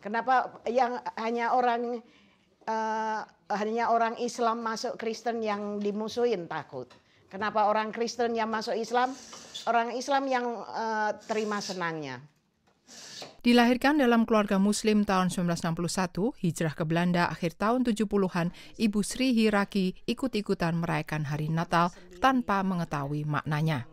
Kenapa yang hanya orang uh, hanya orang Islam masuk Kristen yang dimusuhin takut? Kenapa orang Kristen yang masuk Islam, orang Islam yang uh, terima senangnya? Dilahirkan dalam keluarga muslim tahun 1961, hijrah ke Belanda akhir tahun 70-an, Ibu Sri Hiraki ikut-ikutan merayakan hari Natal tanpa mengetahui maknanya.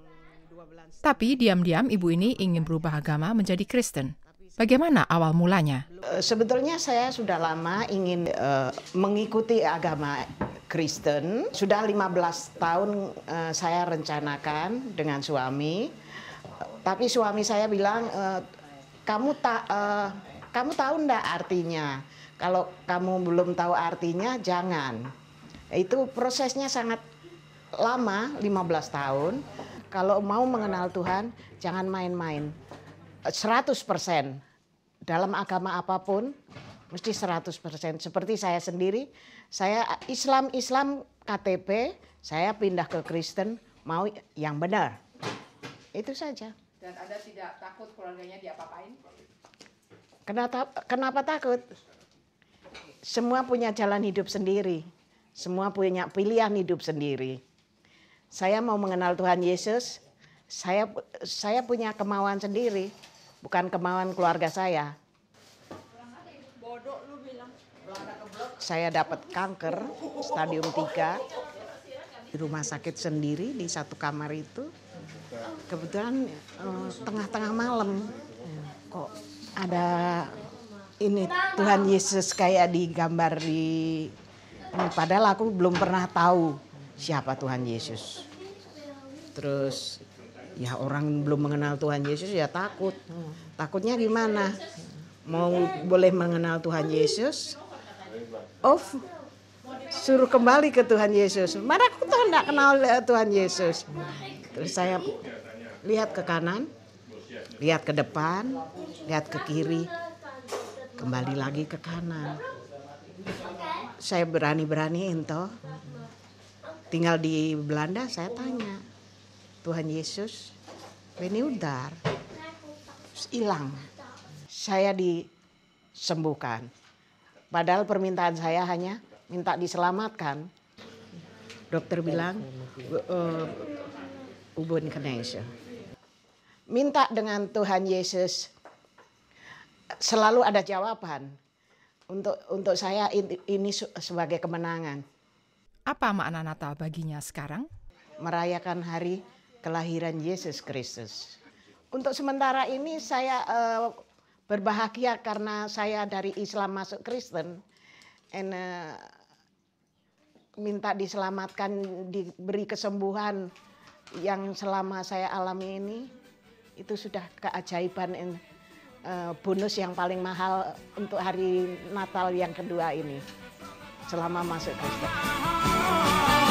Tapi diam-diam ibu ini ingin berubah agama menjadi Kristen. Bagaimana awal mulanya? Eh, sebetulnya saya sudah lama ingin uh, mengikuti agama Kristen. Sudah 15 tahun uh, saya rencanakan dengan suami. Tapi suami saya bilang, uh, kamu tak uh, kamu tahu ndak artinya? Kalau kamu belum tahu artinya jangan. Itu prosesnya sangat lama, 15 tahun. Kalau mau mengenal Tuhan, jangan main-main. 100% dalam agama apa pun mesti 100%. Seperti saya sendiri, saya Islam Islam KTP, saya pindah ke Kristen mau yang benar. Itu saja. Dan Anda tidak takut keluarganya diapa-apain? Kenapa, kenapa takut? Semua punya jalan hidup sendiri. Semua punya pilihan hidup sendiri. Saya mau mengenal Tuhan Yesus, saya saya punya kemauan sendiri, bukan kemauan keluarga saya. Saya dapat kanker stadium 3 di rumah sakit sendiri di satu kamar itu kebetulan uh, tengah-tengah malam kok ada ini Tuhan Yesus kayak digambar di padahal aku belum pernah tahu siapa Tuhan Yesus. Terus ya orang belum mengenal Tuhan Yesus ya takut. Takutnya gimana? Mau boleh mengenal Tuhan Yesus? Oh, suruh kembali ke Tuhan Yesus. Mana aku tuh enggak kenal Tuhan Yesus. Terus saya lihat ke kanan, lihat ke depan, lihat ke kiri, kembali lagi ke kanan. Saya berani-berani ento. Tinggal di Belanda saya tanya, Tuhan Yesus, ini udar, hilang. Saya disembuhkan. Padahal permintaan saya hanya minta diselamatkan. Dokter bilang, uh, ubun Indonesia minta dengan Tuhan Yesus selalu ada jawaban untuk untuk saya ini sebagai kemenangan. Apa makna Natal baginya sekarang? Merayakan hari kelahiran Yesus Kristus. Untuk sementara ini saya uh, berbahagia karena saya dari Islam masuk Kristen. And, uh, minta diselamatkan, diberi kesembuhan yang selama saya alami ini itu sudah keajaiban uh, bonus yang paling mahal untuk hari Natal yang kedua ini selama masuk Kristen.